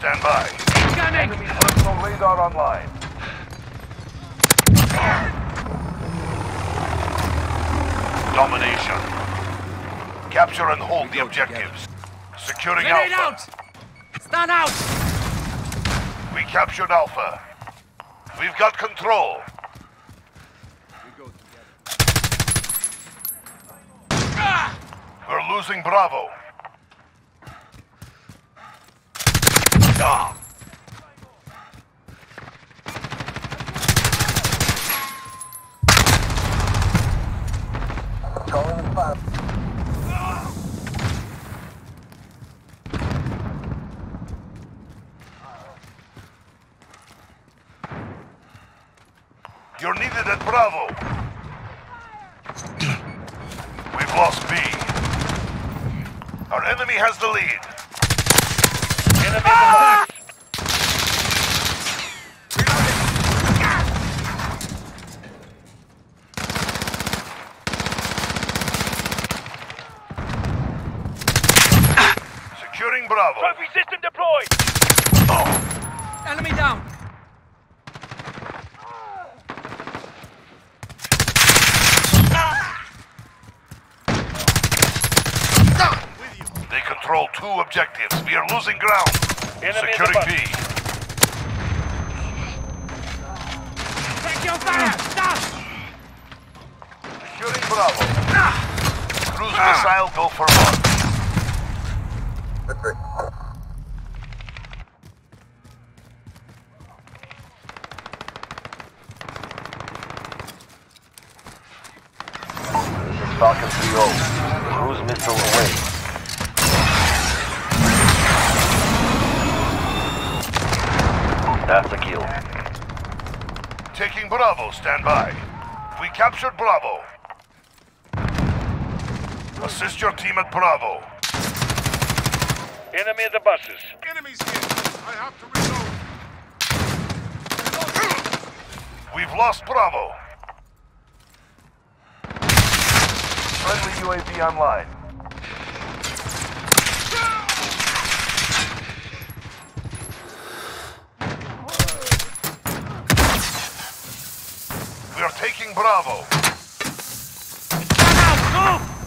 stand by. Incoming! Enemy personal radar online. Domination. Capture and hold the objectives. Securing Grenade Alpha. out! Stun out! We captured Alpha. We've got control. Ah! We're losing Bravo. Ah. You're needed at Bravo. We've lost B. Our enemy has the lead. Enemy ah! Securing Bravo. Trophy system deployed! Oh. Enemy down! They control two objectives. We are losing ground. Enemy in Securing. B. Take your fire! Stop! Securing Bravo. Ah. Cruise missile, go for Falcon 3-0. Cruise missile away. That's a kill. Taking Bravo, stand by. We captured Bravo. Assist your team at Bravo. Enemy at the buses. Enemies here. I have to reload. We've lost Bravo. Friendly UAV online. We are taking Bravo. Stun out! Move!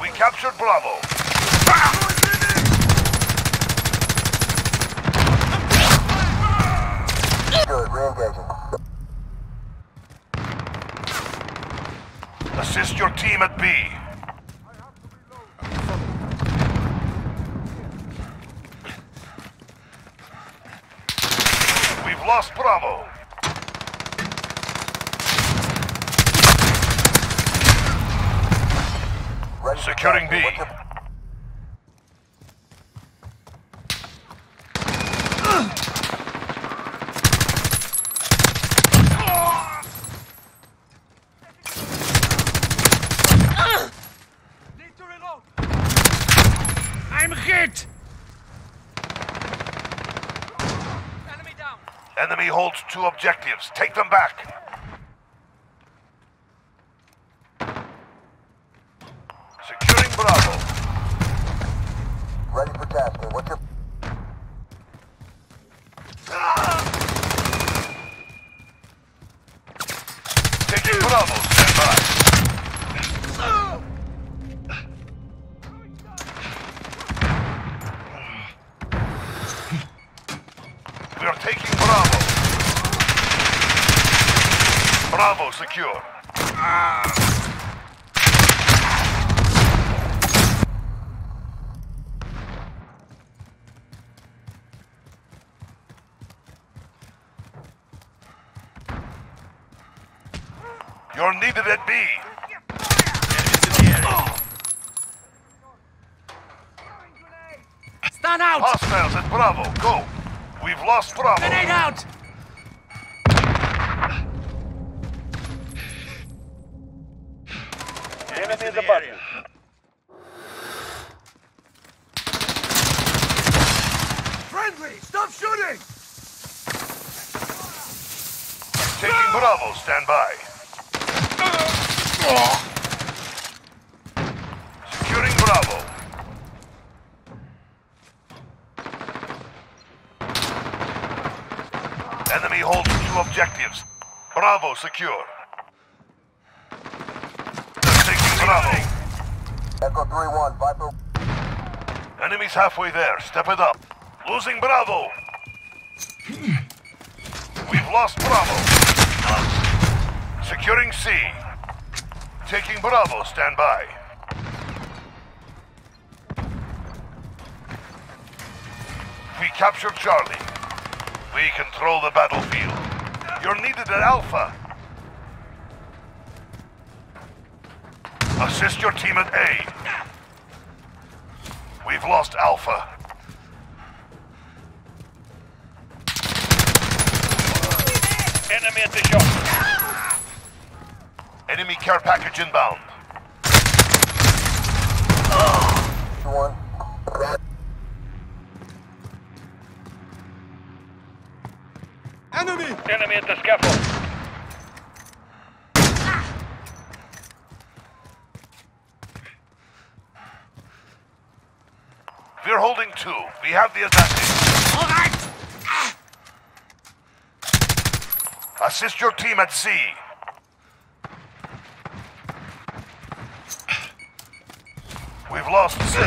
We captured Bravo. Assist your team at B. We've lost Bravo. Ready for Securing taxi. B. What's your- Need to reload! I'm hit! Enemy down! Enemy holds two objectives. Take them back. Securing Bravo. Ready Stand by. We are taking Bravo. Bravo secure. Ah. You're needed at B. Stand out! Hostiles at Bravo. Go. We've lost Bravo. Grenade out! Enemy at the buses. Friendly! Stop shooting! Taking Bravo. Stand by. Securing Bravo. Enemy holds two objectives. Bravo secure. Taking Bravo. Echo 3-1, Viper. Enemy's halfway there. Step it up. Losing Bravo. We've lost Bravo. Securing C. Taking Bravo. Stand by. We captured Charlie. We control the battlefield. You're needed at Alpha. Assist your team at A. We've lost Alpha. Enemy at the shop. Enemy care package inbound. 2-1. Enemy! Enemy at the scaffold. We're holding two. We have the advantage. All right. Assist your team at C. We've lost C.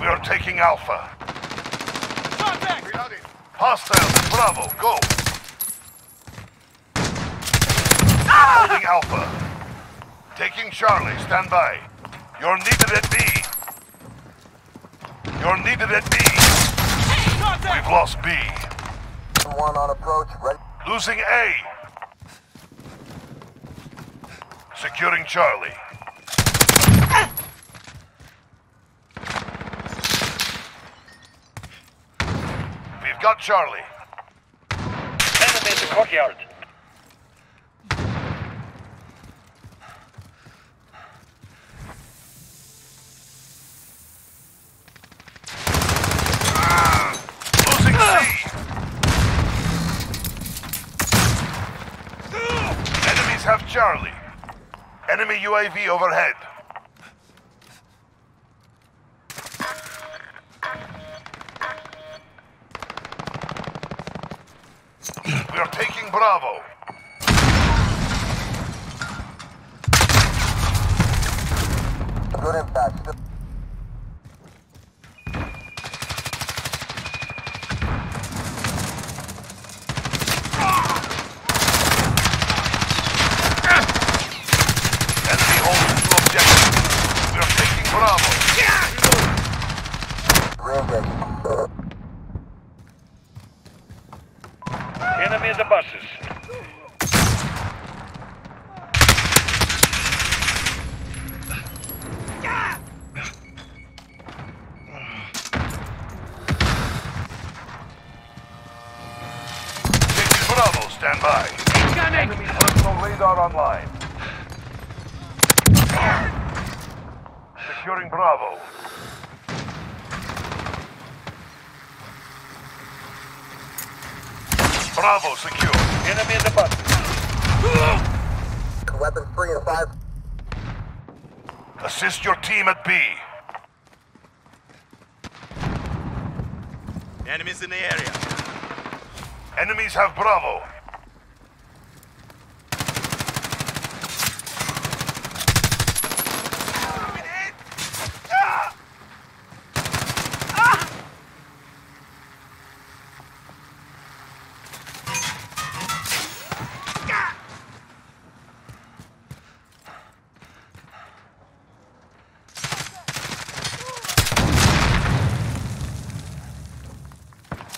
We are taking Alpha. Reloading. Hostiles Bravo, go! Holding Alpha. Taking Charlie, stand by. You're needed at B. You're needed at B. We've lost B. 1 on approach, ready. Losing A. Securing Charlie. We've got Charlie. Enemy at the courtyard. Losing ah! C. Enemies have Charlie. Enemy UAV overhead. We are taking Bravo. Good impact. Still Enemy holds two objectives. We are taking Bravo. re-engaging. Enemy at the buses. Taking Bravo. Stand by. Coming. Enemy personal radar online. Securing Bravo. Bravo secure. Enemy at the buses. Weapons free in 5. Assist your team at B. Enemies in the area. Enemies have Bravo.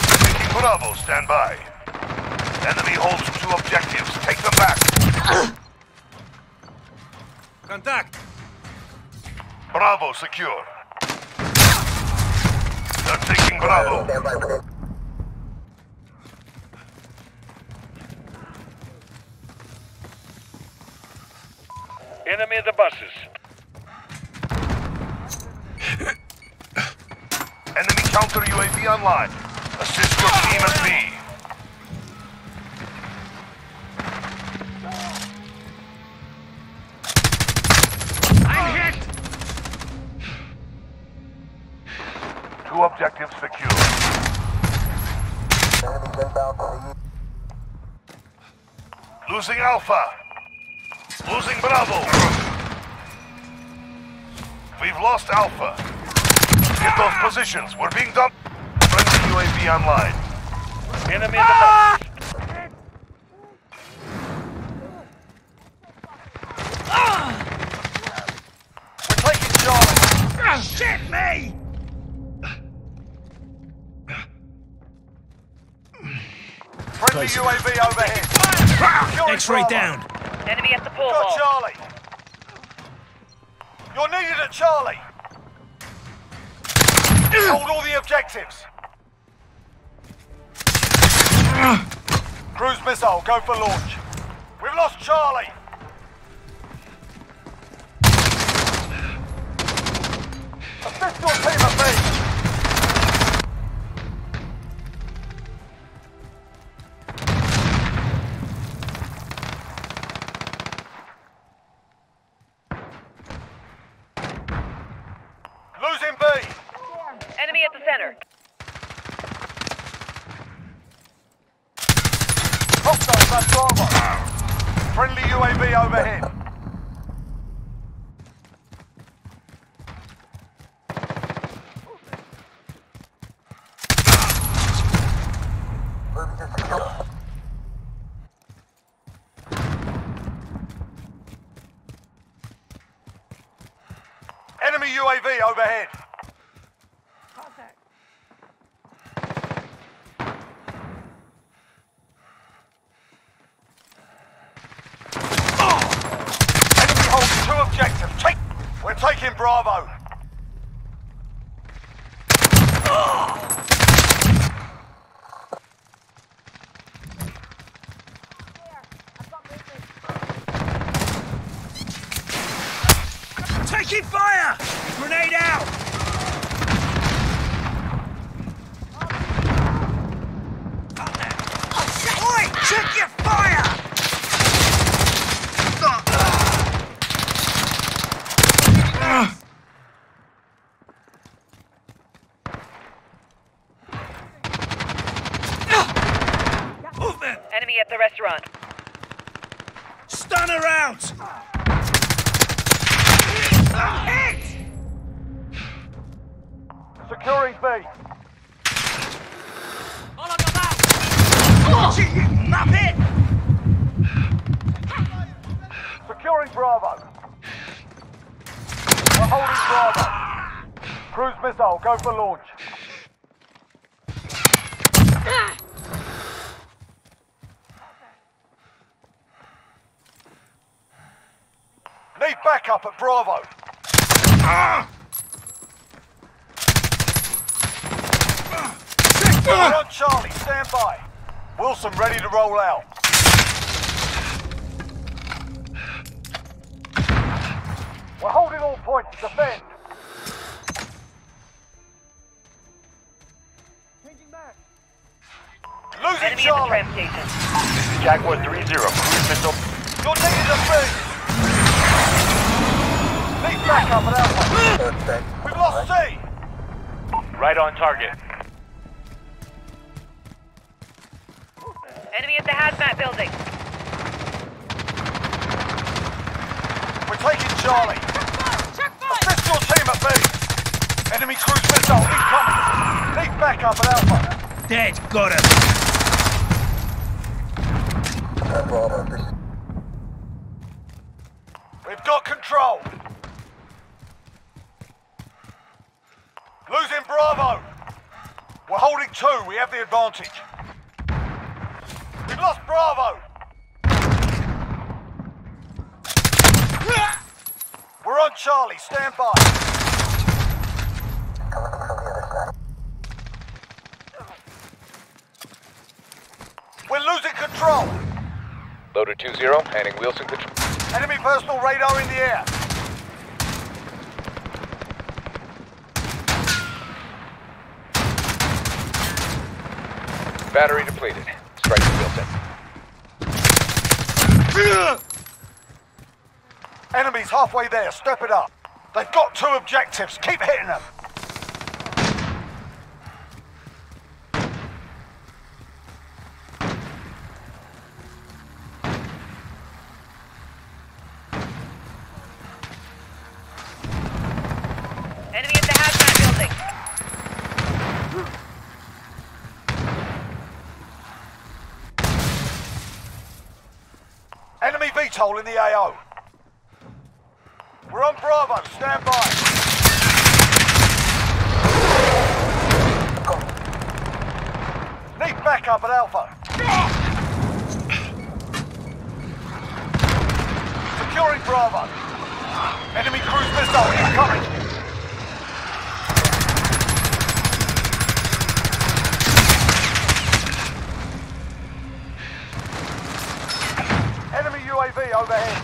Taking Bravo, stand by. Enemy holds two objectives. Take them back. Contact! Bravo secure. They're taking Bravo. Stand by for Enemy at the buses. Enemy counter UAV online. Assist your team at B. I'm hit. Two objectives secure. Enemies inbound from the east. Losing Alpha. Losing Bravo. We've lost Alpha. Get those positions. We're being dumped. Friendly UAV online. Enemy in the buses. We're taking Charlie. Oh, shit me! Friendly UAV overhead. Ah! Securing X-ray down. Enemy at the pool Got. Charlie. You're needed at Charlie. Hold all the objectives. Cruise missile, go for launch. We've lost Charlie. Enemy UAV overhead. Oh! Enemy holds two objectives. Take. We're taking Bravo. Taking fire! Grenade out! Oi! Check your fire! Movement! Enemy at the restaurant. Stunner out! Hit! Securing B. Gee, you muppet! Securing Bravo. We're holding Bravo. Cruise missile, go for launch. Need backup at Bravo. We're on Charlie, stand by. Wheelson ready to roll out. We're holding all points. Defend. Losing Enemy at the Charlie. tram station. Jaguar 3-0. Cruise missile. You're needed at B. Need backup at Alpha. Third. We've lost C. Right on target. The hazmat building. We're taking Charlie. Assist your team at B. Enemy cruise missile incoming. Need backup at Alpha. Dead, got him. Bravo. We've got control. Losing Bravo. We're holding two. We have the advantage. We've lost Bravo. We're on Charlie. Stand by. coming from the other side. We're losing control. Loader 2-0, handing Wheelson control. Enemy personal radar in the air. Battery depleted. Strike Wheelson. Enemies halfway there. Step it up. They've got two objectives. Keep hitting them. Hole in the AO. We're on Bravo. Stand by. Need backup at Alpha. Securing Bravo. Enemy cruise missile incoming. Enemy UAV overhead.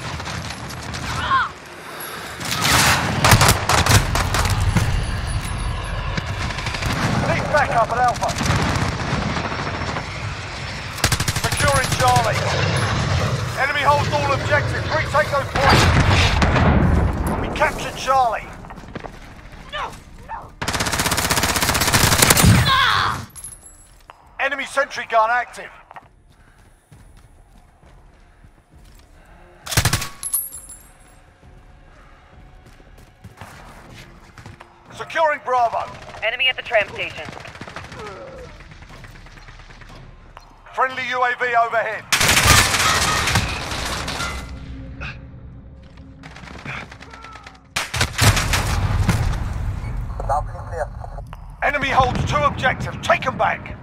Need backup at Alpha. Securing Charlie. Enemy holds all objectives. Retake those points. We captured Charlie. Enemy sentry gun active. Securing Bravo. Enemy at the tram station. Friendly UAV overhead. Balcony clear. Enemy holds two objectives. Take them back.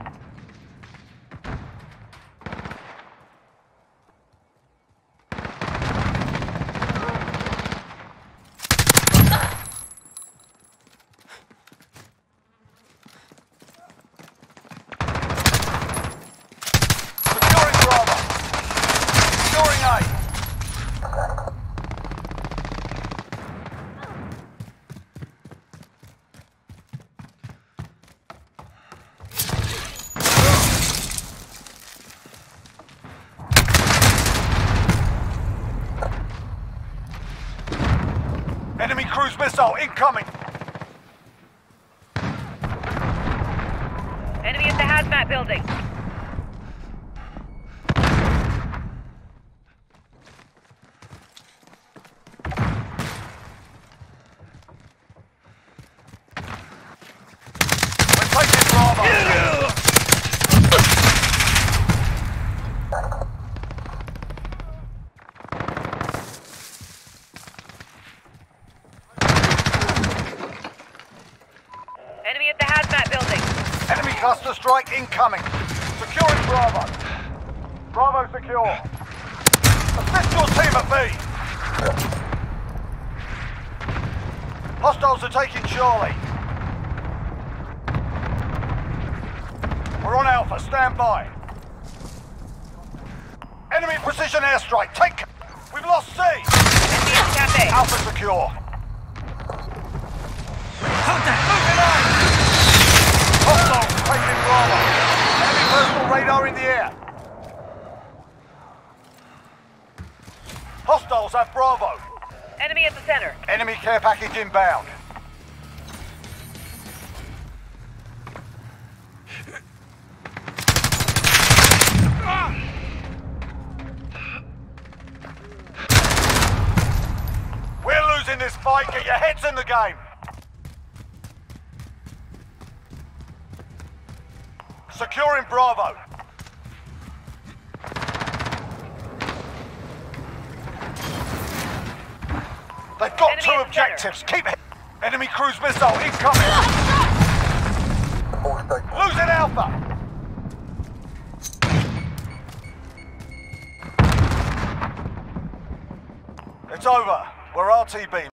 Securing Bravo. Securing A. Enemy cruise missile incoming. Enemy at the hazmat building. We're taking Bravo. Enemy at the hazmat building. Enemy cluster strike incoming. Securing Bravo. Bravo secure. Assist your team at B. Hostiles are taking Charlie. We're on Alpha. Stand by. Enemy precision airstrike. Take. We've lost C. Enemy at the cafe. Alpha secure. Hostiles taking Bravo. Enemy personal radar in the air. Hostiles have Bravo. Enemy at the center. Enemy care package inbound. We're this fight. Get your heads in the game. Securing Bravo. They've got Enemy two at the center. objectives. Keep it. Enemy cruise missile incoming. Losing Alpha. It's over. RTB.